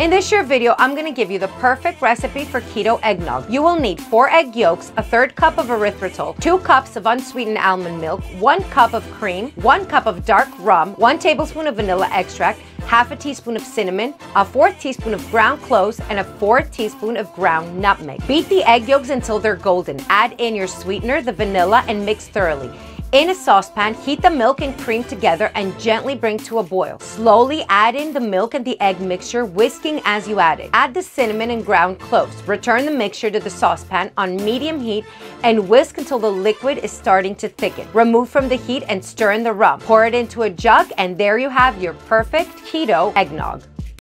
In this short video, I'm gonna give you the perfect recipe for keto eggnog. You will need four egg yolks, a third cup of erythritol, two cups of unsweetened almond milk, one cup of cream, one cup of dark rum, one tablespoon of vanilla extract, half a teaspoon of cinnamon, a fourth teaspoon of ground cloves, and a fourth teaspoon of ground nutmeg. Beat the egg yolks until they're golden. Add in your sweetener, the vanilla, and mix thoroughly. In a saucepan, heat the milk and cream together and gently bring to a boil. Slowly add in the milk and the egg mixture, whisking as you add it. Add the cinnamon and ground cloves. Return the mixture to the saucepan on medium heat and whisk until the liquid is starting to thicken. Remove from the heat and stir in the rum. Pour it into a jug and there you have your perfect keto eggnog.